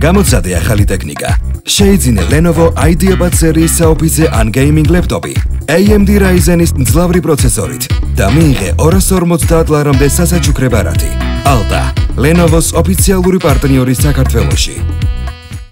გამოცადე ახალი ტექნიკა. შეიძინე Lenovo IdeaPad სერიის საოფისე ან gaming ლეპტოპი AMD Ryzen-ის მძლავრი პროცესორით და მიიღე 250 ლარამდე სასაჩუქრება რათი. Alta, Lenovo-s ოფიციალური პარტნიორი საქართველოში.